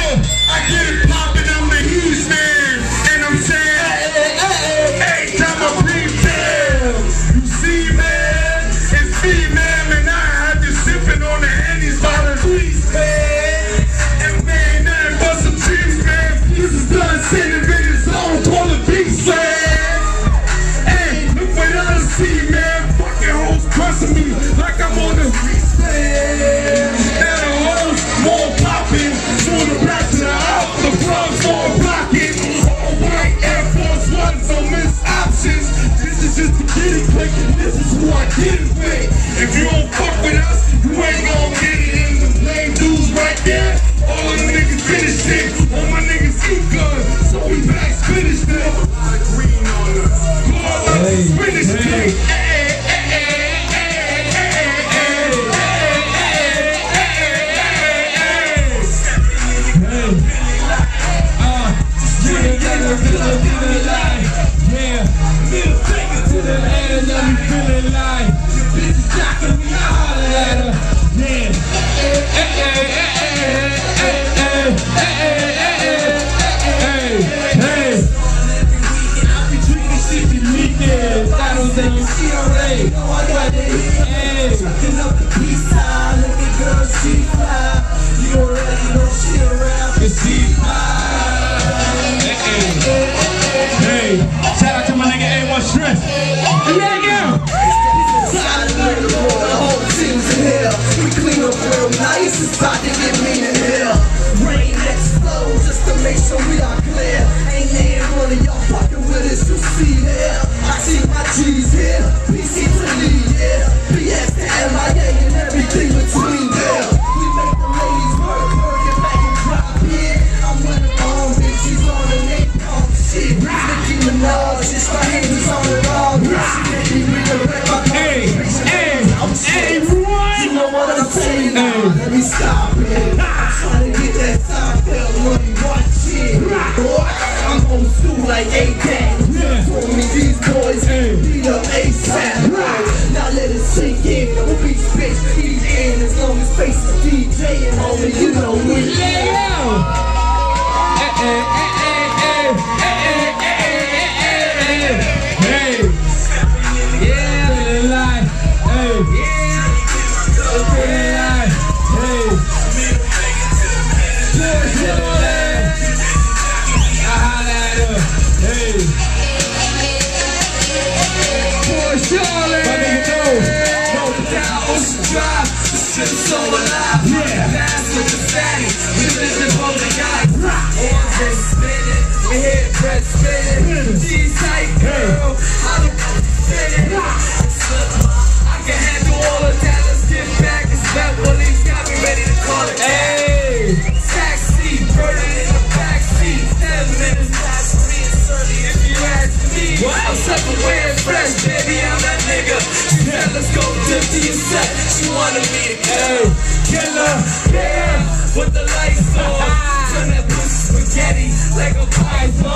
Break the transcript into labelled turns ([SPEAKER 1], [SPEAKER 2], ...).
[SPEAKER 1] Yeah.
[SPEAKER 2] Texas. Yeah, yeah.
[SPEAKER 3] To get mean in here. Rain explode just to make sure we are clear. Ain't there one of y'all fucking with us, you see here. I see my G's here, PC to lead, yeah. BS to MIA and everything between me stop it. I'm trying to get that top bill money, one shit. Boy, I'm on school like A-Gang. Told me these boys beat up ASAP. Now let it sink in. No beach bitch, eat in as long as face is DJ and homie, you know we
[SPEAKER 2] so alive. Yeah.
[SPEAKER 4] With the fatty, we live in Golden Guys. Hands and spinning, we hear bread spinning. She's tight, girl, how the it? I can handle all of that, let's get back. It's police got me ready to call it.
[SPEAKER 2] Hey.
[SPEAKER 4] Taxi, burning in the backseat. Minutes past three, it's early if you ask me. I'm fresh, baby, I'm she upset. She wanted me to kill her. Kill her. Damn. Put the lights on. Turn that pussy spaghetti like a pie.